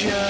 future.